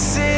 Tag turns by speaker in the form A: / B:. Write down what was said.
A: see